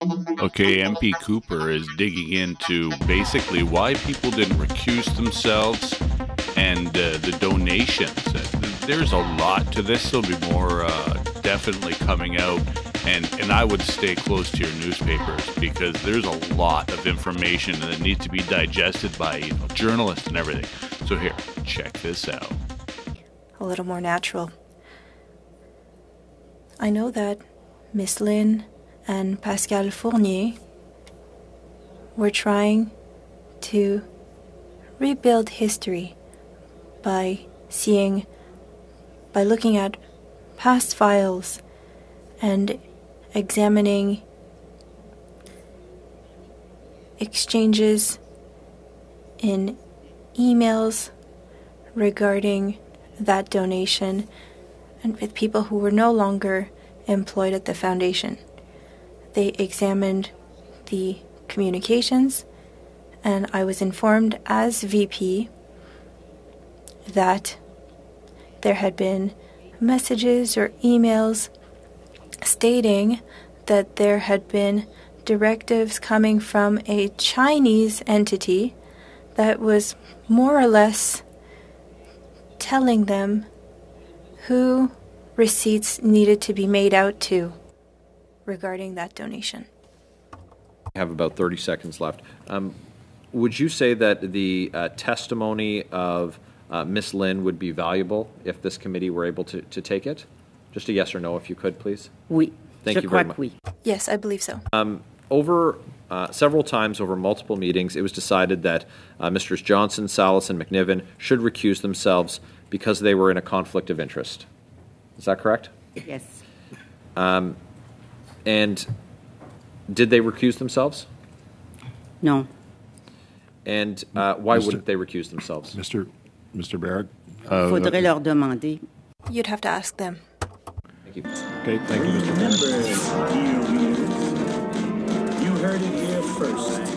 Okay, MP Cooper is digging into basically why people didn't recuse themselves and uh, the donations. There's a lot to this. There'll be more uh, definitely coming out, and and I would stay close to your newspapers because there's a lot of information that needs to be digested by you know, journalists and everything. So here, check this out. A little more natural. I know that Miss Lynn and Pascale Fournier were trying to rebuild history by seeing, by looking at past files and examining exchanges in emails regarding that donation and with people who were no longer employed at the foundation. They examined the communications, and I was informed as VP that there had been messages or emails stating that there had been directives coming from a Chinese entity that was more or less telling them who receipts needed to be made out to regarding that donation. I have about 30 seconds left. Um, would you say that the uh, testimony of uh, Ms. Lynn would be valuable if this committee were able to, to take it? Just a yes or no, if you could, please. Oui. Thank Je you very que much. oui. Yes, I believe so. Over uh, several times over multiple meetings, it was decided that uh, Misters Johnson, Sahlas, and McNiven should recuse themselves because they were in a conflict of interest. Is that correct? Yes. And did they recuse themselves? No. And uh, why Mr. wouldn't they recuse themselves? Mr. Mr. Barrett? Il faudrait leur demander. You'd have to ask them. Thank you. Okay, thank you, Mr. Barrett. Remember, you, you heard it here first.